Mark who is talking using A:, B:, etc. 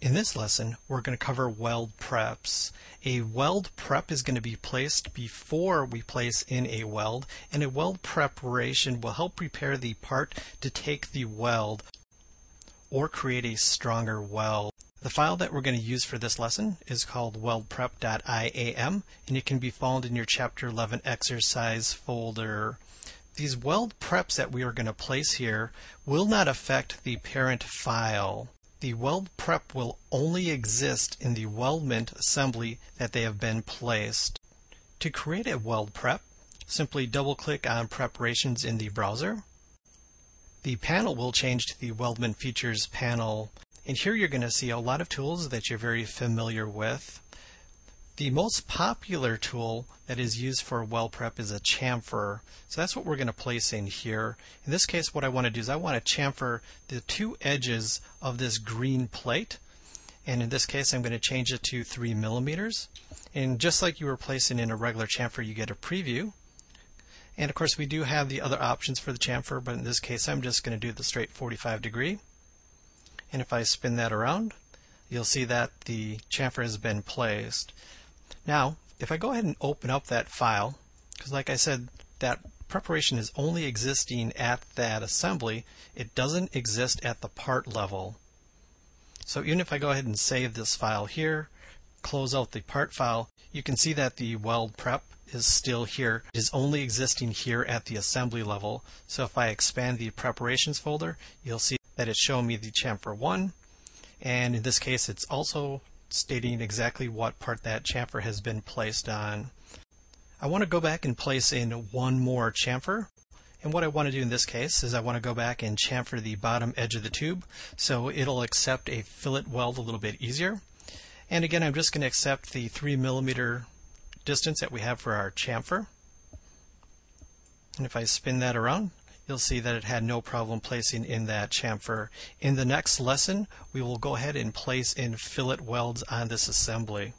A: In this lesson, we're going to cover weld preps. A weld prep is going to be placed before we place in a weld, and a weld preparation will help prepare the part to take the weld or create a stronger weld. The file that we're going to use for this lesson is called weldprep.iam, and it can be found in your Chapter 11 exercise folder. These weld preps that we are going to place here will not affect the parent file the weld prep will only exist in the weldment assembly that they have been placed. To create a weld prep, simply double click on preparations in the browser. The panel will change to the weldment features panel and here you're going to see a lot of tools that you're very familiar with. The most popular tool that is used for weld prep is a chamfer. So that's what we're going to place in here. In this case, what I want to do is I want to chamfer the two edges of this green plate. And in this case, I'm going to change it to 3 millimeters. And just like you were placing in a regular chamfer, you get a preview. And of course, we do have the other options for the chamfer, but in this case, I'm just going to do the straight 45 degree. And if I spin that around, you'll see that the chamfer has been placed. Now, if I go ahead and open up that file, because like I said, that preparation is only existing at that assembly, it doesn't exist at the part level. So even if I go ahead and save this file here, close out the part file, you can see that the weld prep is still here. It is only existing here at the assembly level. So if I expand the preparations folder, you'll see that it's showing me the chamfer 1. And in this case, it's also stating exactly what part that chamfer has been placed on. I want to go back and place in one more chamfer. And what I want to do in this case is I want to go back and chamfer the bottom edge of the tube so it'll accept a fillet weld a little bit easier. And again, I'm just going to accept the 3 millimeter distance that we have for our chamfer. And if I spin that around, you'll see that it had no problem placing in that chamfer. In the next lesson, we will go ahead and place in fillet welds on this assembly.